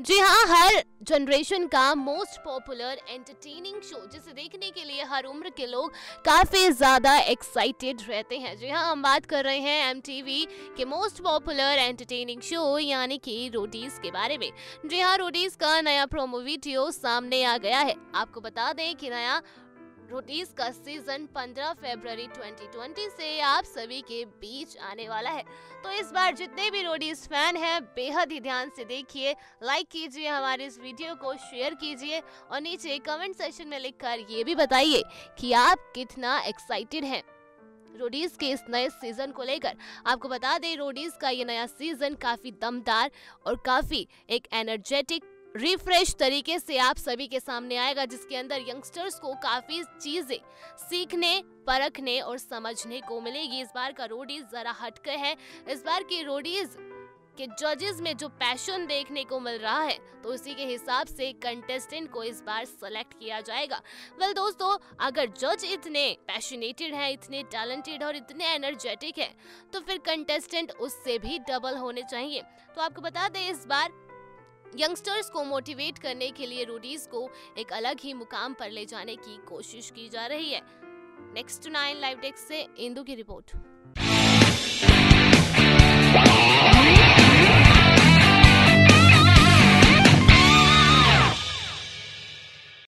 जी हाँ हर जनरेशन का मोस्ट पॉपुलर एंटरटेनिंग शो जिसे देखने के लिए हर उम्र के लोग काफ़ी ज़्यादा एक्साइटेड रहते हैं। जी हाँ हम बात कर रहे हैं एम के मोस्ट पॉपुलर एंटरटेनिंग शो यानी कि रोडीज के बारे में। जी हाँ रोडीज का नया प्रोमो वीडियो सामने आ गया है। आपको बता दें कि नया रोटीज का सीज़न 15 फरवरी 2020 से आप सभी के बीच आने वाला है। तो इस बार जितने भी रोडीज फ़ैन हैं, बेहद ही ध्यान से देखिए लाइक कीजिए हमारे इस वीडियो को शेयर कीजिए और नीचे कमेंट सेक्शन में लिखकर ये भी बताइए कि आप कितना एक्साइटेड हैं। रोडीज के इस नए सीज़न को लेकर आपको बता दें रोडीज का ये नया सीज़न काफ़ी दमदार और काफ़ी एक एनर्जेटिक रिफ्रेश तरीके से आप सभी के सामने आएगा जिसके अंदर यंगस्टर्स को काफ़ी चीज़ें सीखने परखने और समझने को मिलेगी। इस बार का रोडीज जरा हटकर है। इस बार की रोडीज के जजेस में जो पैशन देखने को मिल रहा है तो उसी के हिसाब से कंटेस्टेंट को इस बार सेलेक्ट किया जाएगा। वेल well, दोस्तों अगर जज इतने पैशनेटेड हैं इतने टैलेंटेड और इतने एनर्जेटिक है तो फिर कंटेस्टेंट उससे भी डबल होने चाहिए। तो आपको बता दें इस बार यंगस्टर्स को मोटिवेट करने के लिए रूडीज को एक अलग ही मुकाम पर ले जाने की कोशिश की जा रही है। नेक्स्ट नाइन लाइव डेस्क से इंदू की रिपोर्ट।